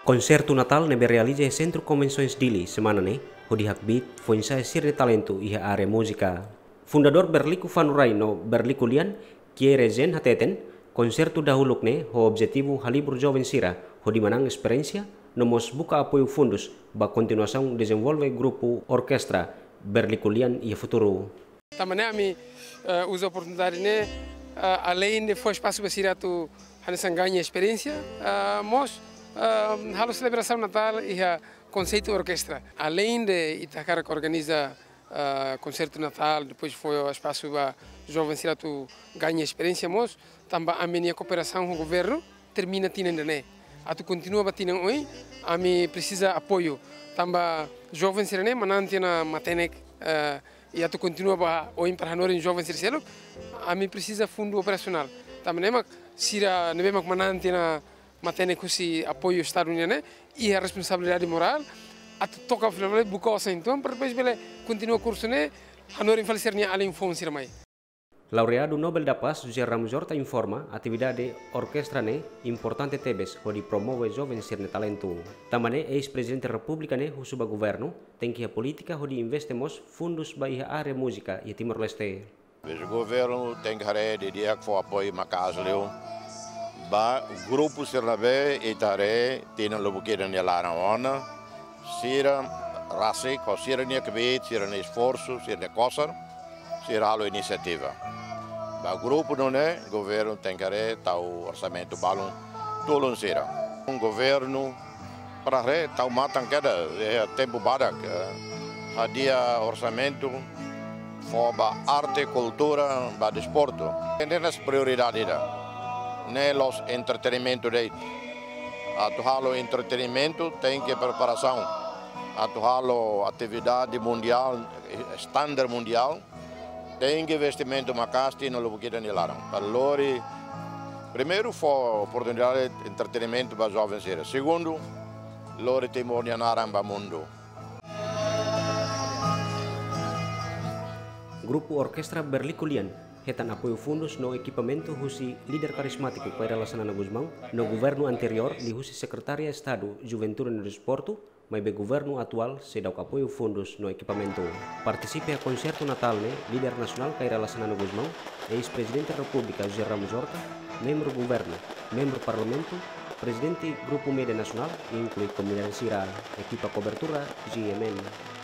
Concerto Natal nebe realiza e Centro Convenções Dili semana ne, hodi hakbit foi ensaio sir de talento e a área música. Fundador Berliku Fanurai no Berliku Lian, Kiere Zen Hateten, concerto dahuluk ne ho objetivo halibur jovem sira, ho manang experiência, nomos buka apoio fundos ba continuação desenvolve grupo orquestra Berliculian e futuro. Também a mim uh, usa a oportunidade né, uh, além de foi espaço para sira tu hanesan ganha uh, mos uh, halo celebração Natal e a conceito orquestra. Além de Itacara que organiza uh, concerto Natal, depois foi o espaço para jovem sira tu ganha experiência, mos também a minha cooperação com o governo termina tinendo né. A tu continua batendo hoje, a mim precisa apoio. Também jovem sira né, manante na matenek uh, e a tu continua ba hoje para hanor em jovem sira a mim precisa fundo operacional. Também sira ne bem manante na matenek kusi apoio Estado né, e a responsabilidade moral a tu toca filme buka osa então para depois bele continua curso né, hanor em falecer nia além sira mai. Laureado Nobel da Paz José Ramos Horta informa atividade orquestra ne importante tebes onde promove jovens sirne talento. Tamane ex-presidente da República ne husuba governo tem que a política onde investemos fundos para a área música e Timor-Leste. O governo tem que de dia que for apoio uma casa. Ba grupo sirnabe e tare tina lubuqueira ne ona. Sira rase ko sira ne que sira ne esforço, sira coça, sira alo iniciativa. O grupo não é, o governo tem que ter o orçamento balão todo sera. Um governo para re tal matan cada é tempo badak. Hadia orçamento para arte, cultura, para desporto. Tem as prioridades da. Nelos entretenimento de. A tu entretenimento tem que preparação. A tu atividade mundial, standard mundial tem investimento macasti no lugar de laram. Allora, primeiro foi oportunidade de entretenimento para jovens. Segundo, loro temor de naram para mundo. Grupo Orquestra Berliculian hetan apoio fundos no equipamento husi líder carismático para Lasanana Guzmão no governo anterior de husi secretaria Estado Juventude e Desporto mas o governo atual se dá o apoio fundos no equipamento. Participe a concerto Natal né, líder nacional Caira Lassanano Guzmão, ex-presidente da República José Ramos Horta, membro governo, membro parlamento, presidente Grupo Média Nacional inclui comunidade Sira, equipa cobertura GMN.